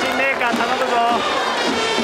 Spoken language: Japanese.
新メーカー頼むぞ。